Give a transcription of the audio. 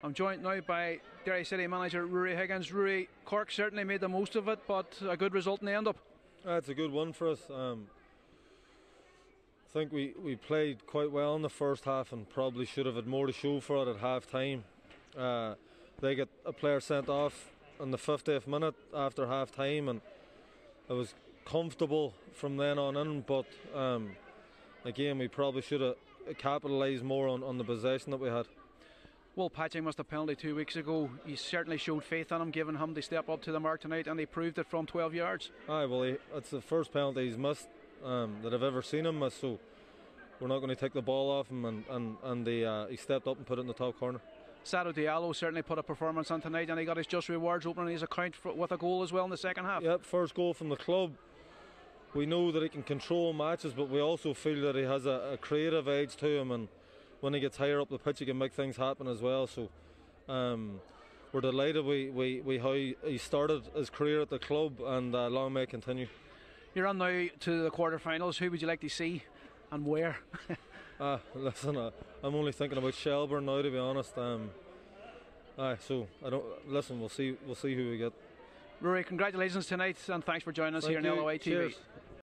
I'm joined now by Derry City manager Ruaidhrí Higgins. Ruaidhrí, Cork certainly made the most of it, but a good result in the end up. That's a good one for us. Um, I think we, we played quite well in the first half and probably should have had more to show for it at half time. Uh, they get a player sent off in the 50th minute after half time, and it was comfortable from then on in. But um, again, we probably should have capitalised more on, on the possession that we had. Will Patching missed a penalty two weeks ago. He certainly showed faith in him, giving him to step up to the mark tonight, and he proved it from 12 yards. Aye, well, he, it's the first penalty he's missed um, that I've ever seen him miss, so we're not going to take the ball off him, and, and, and the, uh, he stepped up and put it in the top corner. Sadou Diallo certainly put a performance on tonight, and he got his just rewards opening his account for, with a goal as well in the second half. Yep, first goal from the club. We know that he can control matches, but we also feel that he has a, a creative edge to him, and when he gets higher up the pitch, he can make things happen as well. So um, we're delighted we, we, we how he started his career at the club, and uh, long may it continue. You're on now to the quarterfinals. Who would you like to see, and where? uh, listen, uh, I'm only thinking about Shelbourne now, to be honest. Um, aye, so I don't listen. We'll see. We'll see who we get. Ruaidhrí, congratulations tonight, and thanks for joining us Thank here you. on LOI TV. Cheers.